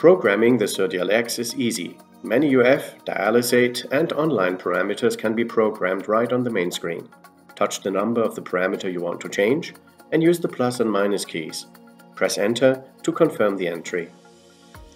Programming the Surdial is easy. Many UF, dialysate, and online parameters can be programmed right on the main screen. Touch the number of the parameter you want to change and use the plus and minus keys. Press Enter to confirm the entry.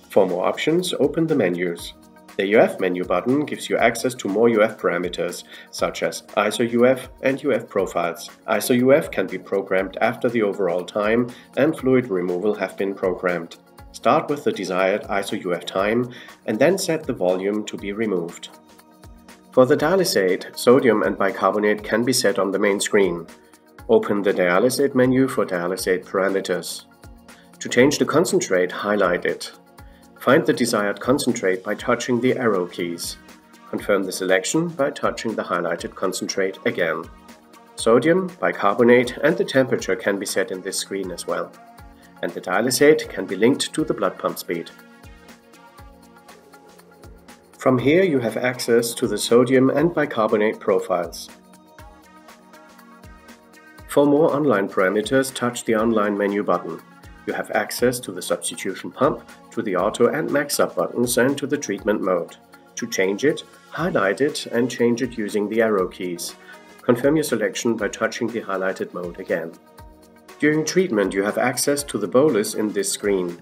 For more options, open the menus. The UF menu button gives you access to more UF parameters, such as ISO-UF and UF profiles. ISO-UF can be programmed after the overall time and fluid removal have been programmed. Start with the desired ISO-UF time and then set the volume to be removed. For the dialysate, sodium and bicarbonate can be set on the main screen. Open the dialysate menu for dialysate parameters. To change the concentrate, highlight it. Find the desired concentrate by touching the arrow keys. Confirm the selection by touching the highlighted concentrate again. Sodium, bicarbonate and the temperature can be set in this screen as well and the dialysate can be linked to the blood pump speed. From here you have access to the sodium and bicarbonate profiles. For more online parameters, touch the online menu button. You have access to the substitution pump, to the auto and max up buttons and to the treatment mode. To change it, highlight it and change it using the arrow keys. Confirm your selection by touching the highlighted mode again. During treatment, you have access to the bolus in this screen.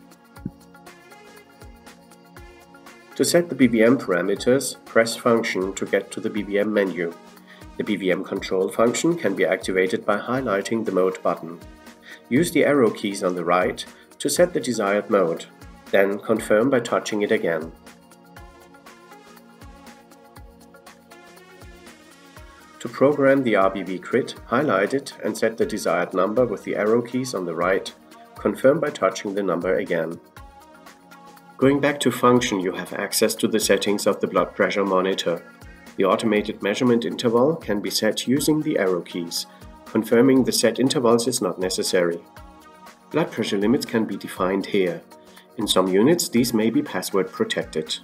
To set the BBM parameters, press Function to get to the BBM menu. The BBM control function can be activated by highlighting the Mode button. Use the arrow keys on the right to set the desired mode, then confirm by touching it again. To program the RBV grid, highlight it and set the desired number with the arrow keys on the right. Confirm by touching the number again. Going back to function, you have access to the settings of the blood pressure monitor. The automated measurement interval can be set using the arrow keys. Confirming the set intervals is not necessary. Blood pressure limits can be defined here. In some units, these may be password protected.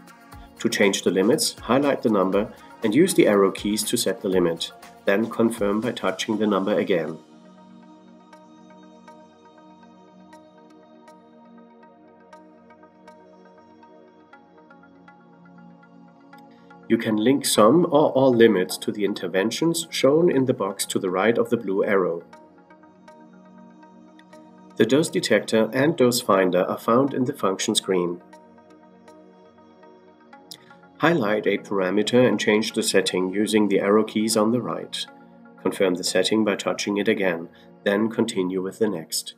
To change the limits, highlight the number and use the arrow keys to set the limit, then confirm by touching the number again. You can link some or all limits to the interventions shown in the box to the right of the blue arrow. The dose detector and dose finder are found in the function screen. Highlight a parameter and change the setting using the arrow keys on the right. Confirm the setting by touching it again, then continue with the next.